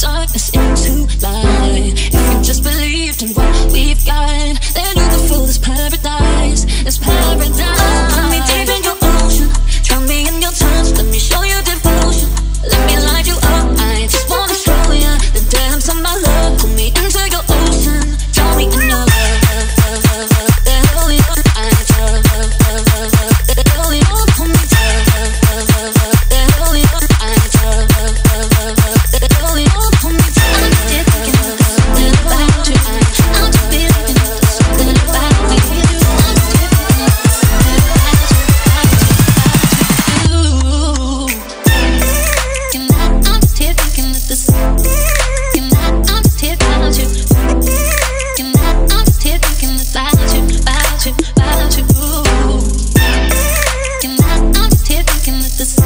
darkness into light. If you just believed in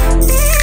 Yeah.